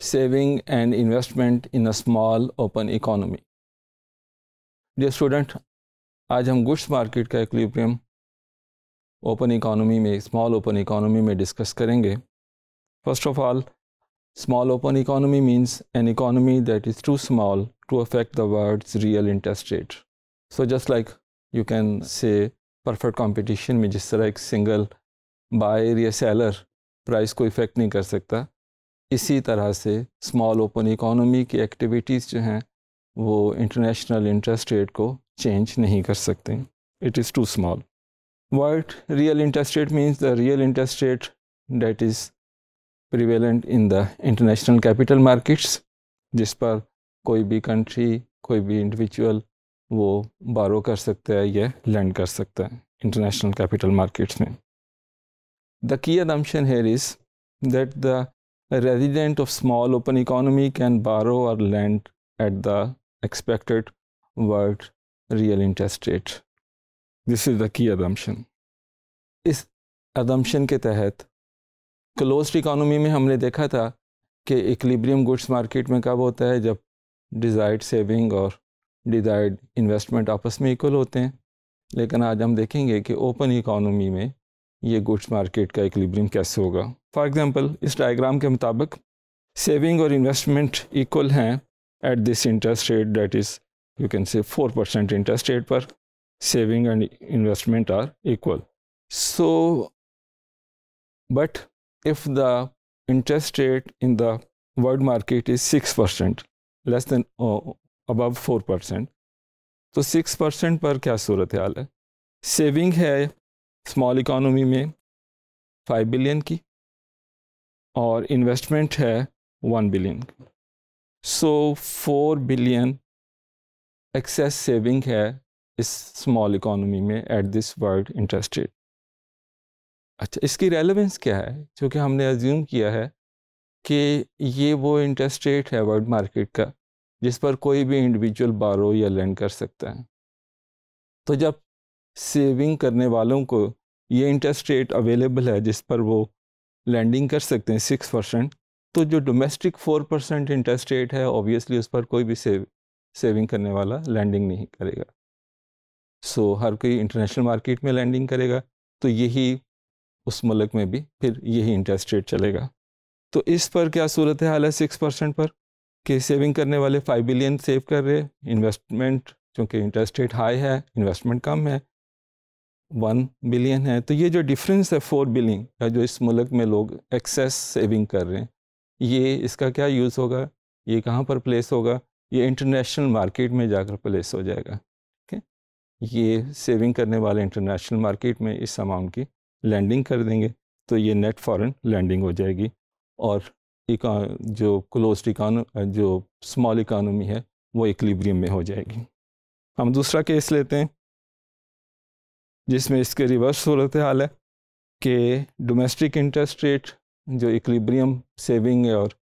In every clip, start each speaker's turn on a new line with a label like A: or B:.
A: saving and investment in a small open economy. Dear student, आज हम goods market का equilibrium open economy में small open economy में discuss करेंगे first of all small open economy means an economy that is too small to affect the world's real interest rate so just like you can say perfect competition में जिस तरह एक single buyer या seller price को effect नहीं कर सकता इसी तरह से स्मॉल ओपन इकोनॉमी की एक्टिविटीज़ जो हैं, वो इंटरनेशनल इंटरेस्ट रेट को चेंज नहीं कर सकते। It is too small world real interest rate means the real interest rate that is prevalent in the international capital markets जिस पर कोई भी कंट्री कोई भी इंडिविजुअल वो बारो कर सकता है या लैंड कर सकता है इंटरनेशनल कैपिटल मार्केट्स में। The key assumption here is that the A resident of small open economy can borrow or lend at the expected world real interest rate. This is the key assumption. इस assumption के तहत closed economy में हमने देखा था कि equilibrium goods market में कब होता है जब डिज़ायर्ड सेविंग और डिज़ायर्ड इन्वेस्टमेंट आपस में इक्वल होते हैं लेकिन आज हम देखेंगे कि ओपन इकोनॉमी में ये गुड्स मार्केट का इक्लिब्रियम कैसे होगा? फॉर एग्जांपल इस डायग्राम के मुताबिक सेविंग और इन्वेस्टमेंट इक्वल हैं at this interest rate that is you can say four percent interest rate पर saving and investment are equal so but if the interest rate in the world market is six percent less than above four percent तो six percent पर क्या सूरत हाल है? Saving है small economy में five billion की और इन्वेस्टमेंट है one billion so four billion excess saving है इस स्मॉल इकोनॉमी में at this world interest rate अच्छा इसकी रेलेवेंस क्या है? क्योंकि हमने अज्यूम किया है कि ये वो इंटरेस्ट रेट है वर्ल्ड मार्केट का, जिस पर कोई भी इंडिविजुअल बारो या लैंड कर सकता है। तो जब सेविंग करने वालों को ये इंटरेस्ट रेट अवेलेबल है जिस पर वो लैंडिंग कर सकते हैं सिक्स परसेंट तो जो domestic four percent interest rate है ऑब्वियसली उस पर कोई भी सेव सेविंग करने वाला लैंडिंग नहीं करेगा। सो so, हर कोई इंटरनेशनल मार्केट में लैंडिंग करेगा तो यही उस मुल्क में भी फिर यही इंटरेस्ट रेट चलेगा। तो इस पर क्या सूरत हाल है सिक्स परसेंट पर? कि सेविंग करने वाले फाइव बिलियन सेव कर रहे इन्वेस्टमेंट चूँकि इंटरेस्ट रेट हाई है इन्वेस्टमेंट कम है वन बिलियन है तो ये जो डिफरेंस है फोर बिलियन का, जो इस मुल्क में लोग एक्सेस सेविंग कर रहे हैं, ये इसका क्या यूज़ होगा? ये कहाँ पर प्लेस होगा? ये इंटरनेशनल मार्केट में जाकर प्लेस हो जाएगा ठीक है ये सेविंग करने वाले इंटरनेशनल मार्केट में इस अमाउंट की लैंडिंग कर देंगे तो ये नेट फॉरेन लैंडिंग हो जाएगी, और जो क्लोज इकानो जो स्मॉल इकानमी है, वो इक्लिब्रियम में हो जाएगी। हम दूसरा केस लेते हैं। जिसमें इसके रिवर्स सूरत हाल है कि डोमेस्टिक इंटरेस्ट रेट जो इक्लिब्रियम सेविंग और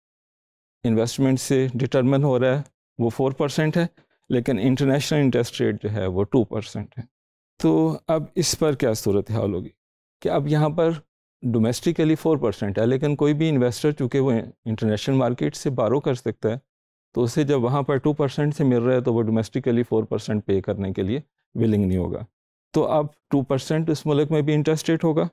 A: इन्वेस्टमेंट से डिटरमिन हो रहा है, वो फोर परसेंट है, लेकिन इंटरनेशनल इंटरेस्ट रेट जो है वो टू परसेंट है। तो अब इस पर क्या सूरत हाल होगी? कि अब यहाँ पर डोमेस्टिकली फोर परसेंट है, लेकिन कोई भी इन्वेस्टर चूँकि वो इंटरनेशनल मार्केट से बारो कर सकता है तो उसे जब वहाँ पर टू परसेंट से मिल रहा है तो वो डोमेस्टिकली फोर परसेंट पे करने के लिए विलिंग नहीं होगा। तो अब टू परसेंट उस मुल्क में भी इंटरेस्ट रेट होगा।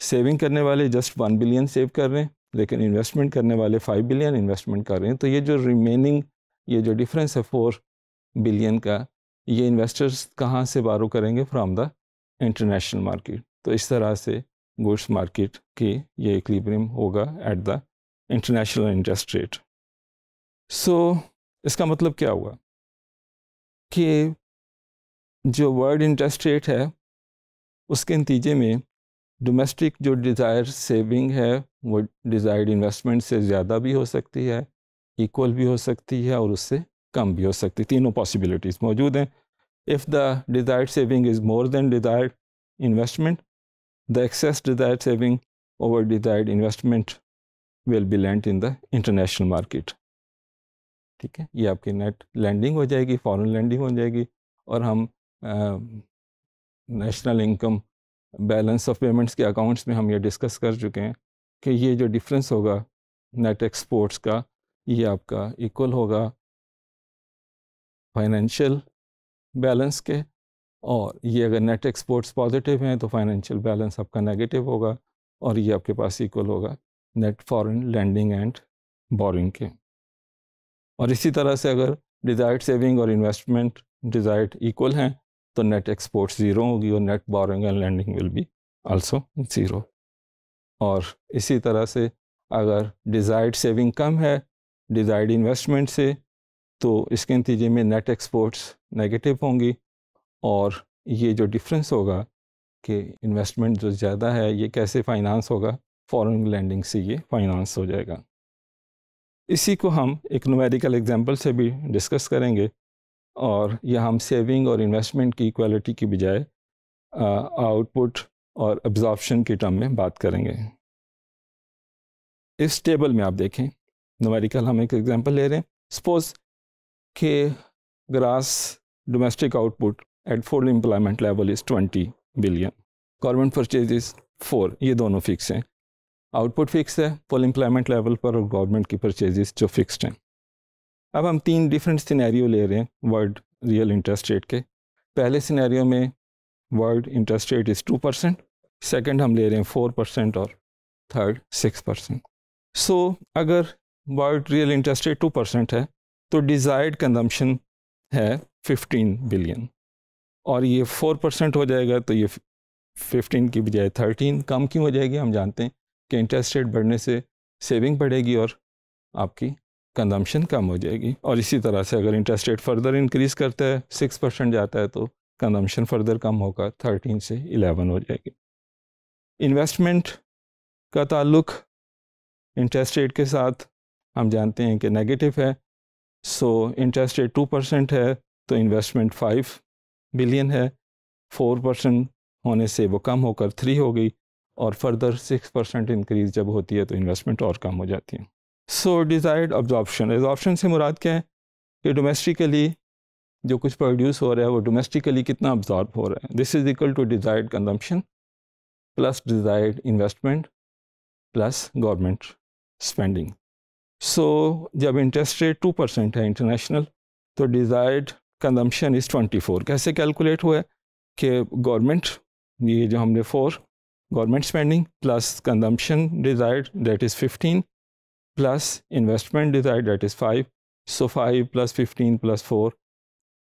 A: सेविंग करने वाले जस्ट वन बिलियन सेव कर रहे हैं, लेकिन इन्वेस्टमेंट करने वाले फाइव बिलियन इन्वेस्टमेंट कर रहे हैं। तो ये जो रिमेनिंग ये जो डिफरेंस है फोर बिलियन का, ये इन्वेस्टर्स कहाँ से बारो करेंगे? फ्राम द इंटरनेशनल मार्केट तो इस तरह से गुड्स मार्केट की ये इक्लिब्रियम होगा at the international interest rate so इसका मतलब क्या हुआ? कि जो वर्ल्ड इंटरेस्ट रेट है, उसके नतीजे में डोमेस्टिक जो डिज़ायर सेविंग है, वो डिज़ायर्ड इन्वेस्टमेंट से ज़्यादा भी हो सकती है इक्वल भी हो सकती है और उससे कम भी हो सकती है। तीनों पॉसिबिलिटीज़ मौजूद हैं। If the desired saving is more than desired investment the excess desired saving over desired investment will be lend in the international market ठीक है? ये आपकी नेट लैंडिंग हो जाएगी फॉरेन लैंडिंग हो जाएगी और हम national income balance of payments के अकाउंट्स में हम ये डिस्कस कर चुके हैं कि ये जो डिफरेंस होगा नेट एक्सपोर्ट्स का, ये आपका इक्वल होगा फाइनेंशियल बैलेंस के और ये अगर नेट एक्सपोर्ट्स पॉजिटिव हैं तो फाइनेंशियल बैलेंस आपका नेगेटिव होगा और ये आपके पास इक्वल होगा net foreign lending and borrowing के। और इसी तरह से अगर डिज़ायर्ड सेविंग और इन्वेस्टमेंट डिज़ायर्ड इक्वल हैं तो नेट एक्सपोर्ट ज़ीरो होगी और net borrowing and lending will be also zero और इसी तरह से अगर डिज़ायर्ड सेविंग कम है डिज़ायर्ड इन्वेस्टमेंट से तो इसके नतीजे में नेट एक्सपोर्ट्स नेगेटिव होंगी और ये जो डिफरेंस होगा कि इन्वेस्टमेंट जो ज़्यादा है, ये कैसे फाइनेंस होगा? फॉरेन लैंडिंग से ये फाइनेंस हो जाएगा। इसी को हम एक नोमेरिकल एग्जांपल से भी डिस्कस करेंगे। और यह हम सेविंग और इन्वेस्टमेंट की इक्वालिटी की बजाय आउटपुट और एब्जॉर्प्शन के टर्म में बात करेंगे। इस टेबल में आप देखें नुमेरिकल हम एक एग्जांपल ले रहे हैं। सपोज़ के gross domestic output at full employment level is twenty billion government purchase four ये दोनों फिक्स हैं। आउटपुट फिक्स है फुल एम्प्लॉयमेंट लेवल पर और गवर्नमेंट की परचेजेस जो फिक्स्ड हैं। अब हम तीन डिफरेंट सिनेरियो ले रहे हैं वर्ल्ड रियल इंटरेस्ट रेट के। पहले सिनेरियो में world interest rate is two percent second हम ले रहे हैं फोर परसेंट और थर्ड सिक्स परसेंट सो अगर world real interest rate two percent है तो डिज़ायर्ड कंजम्पशन है फिफ्टीन बिलियन और ये फोर परसेंट हो जाएगा तो ये फिफ्टीन की बजाय थर्टीन कम क्यों हो जाएगी? हम जानते हैं कि इंटरेस्ट रेट बढ़ने से सेविंग बढ़ेगी और आपकी कंजम्पशन कम हो जाएगी। और इसी तरह से अगर इंटरेस्ट रेट फर्दर इंक्रीज़ करता है सिक्स परसेंट जाता है तो कंजम्पशन फर्दर कम होगा थर्टीन से इलेवन हो जाएगी। इन्वेस्टमेंट का ताल्लुक इंटरेस्ट रेट के साथ हम जानते हैं कि नेगेटिव है। So interest rate two percent है तो इन्वेस्टमेंट फाइव बिलियन है। फोर परसेंट होने से वो कम होकर थ्री हो गई, और फर्दर सिक्स परसेंट इंक्रीज जब होती है तो इन्वेस्टमेंट और कम हो जाती है। सो डिज़ायर्ड ऑब्जॉर्प्शन एब्जॉर्प्शन से मुराद क्या है? कि डोमेस्टिकली जो कुछ प्रोड्यूस हो रहा है, वो डोमेस्टिकली कितना ऑब्जॉर्ब हो रहा है? This is equal to desired consumption plus desired investment plus government spending so जब इंटरेस्ट रेट टू परसेंट है इंटरनेशनल तो desired consumption is twenty four कैसे कैलकुलेट हुआ है? कि गवर्नमेंट ये जो हमने four government spending plus consumption desired that is 15 plus investment desired that is 5 so 5 plus 15 plus 4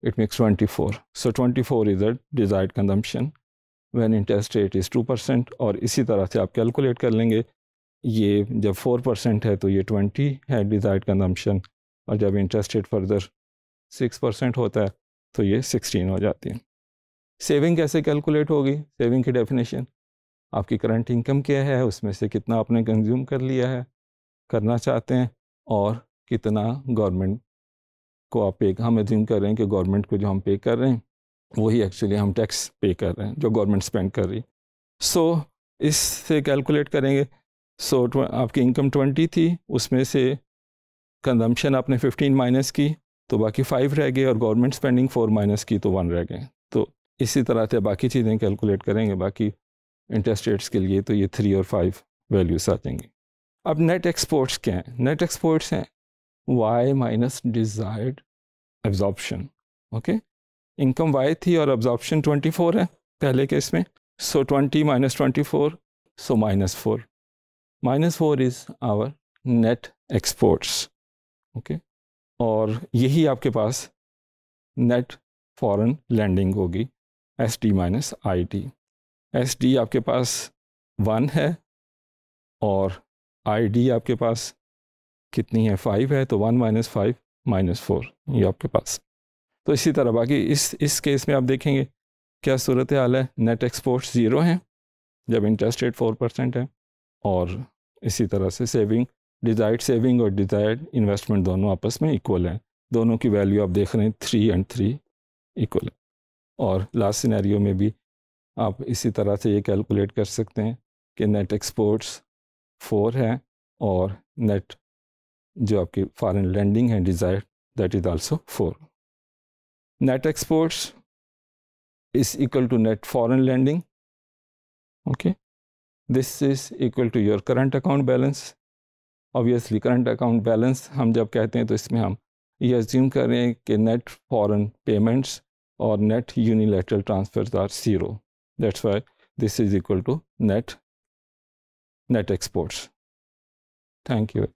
A: it makes 24 so 24 is the desired consumption. When interest rate is 2% और इसी तरह से आप कैलकुलेट कर लेंगे, ये जब 4% है तो ये 20 है डिज़ायर्ड कंजम्पशन और जब इंटरेस्ट रेट फर्दर 6% होता है तो ये 16 हो जाती है। सेविंग कैसे कैलकुलेट होगी? सेविंग की डेफिनेशन आपकी करंट इनकम क्या है? उसमें से कितना आपने कंज्यूम कर लिया है? करना चाहते हैं और कितना गवर्नमेंट को आप पे हम एज्यूम कर रहे हैं कि गवर्नमेंट को जो हम पे कर रहे हैं वही एक्चुअली हम टैक्स पे कर रहे हैं जो गवर्नमेंट स्पेंड कर रही है। सो इससे कैलकुलेट करेंगे सो so, आपकी इनकम ट्वेंटी थी उसमें से कंजम्पशन आपने फिफ्टीन माइनस की तो बाकी फाइव रह गए और गवर्नमेंट स्पेंडिंग फोर माइनस की तो वन रह गए। तो इसी तरह से बाकी चीज़ें कैलकुलेट करेंगे बाकी इंटरेस्ट रेट्स के लिए तो ये थ्री और फाइव वैल्यूज़ आ जाएँगी। अब नेट एक्सपोर्ट्स क्या हैं? नेट एक्सपोर्ट्स हैं Y minus desired absorption okay income Y थी और एब्जॉर्प्शन ट्वेंटी फोर है पहले केस में। So twenty minus twenty four so minus four minus four is our net exports okay और यही आपके पास नेट फॉरेन लैंडिंग होगी S T minus I T S D आपके पास वन है और आई डी आपके पास कितनी है? फाइव है तो one minus five minus four ये आपके पास। तो इसी तरह बाकी इस इस केस में आप देखेंगे क्या सूरत हाल है? नेट एक्सपोर्ट ज़ीरो हैं, जब इंटरेस्ट रेट फोर परसेंट है और इसी तरह से सेविंग डिज़ायर्ड सेविंग और डिज़ायर्ड इन्वेस्टमेंट दोनों आपस में इक्वल हैं। दोनों की वैल्यू आप देख रहे हैं थ्री एंड थ्री इक्वल है। और लास्ट सिनेरियो में भी आप इसी तरह से ये कैलकुलेट कर सकते हैं कि नेट एक्सपोर्ट्स फोर है और नेट जो आपकी फॉरेन लैंडिंग है desire that is also four net exports is equal to net foreign lending okay this is equal to your current account balance obviously current account balance हम जब कहते हैं तो इसमें हम ये अज्यूम कर रहे हैं कि नेट फॉरेन पेमेंट्स और net unilateral transfers are zero that's why this is equal to net net exports. Thank you.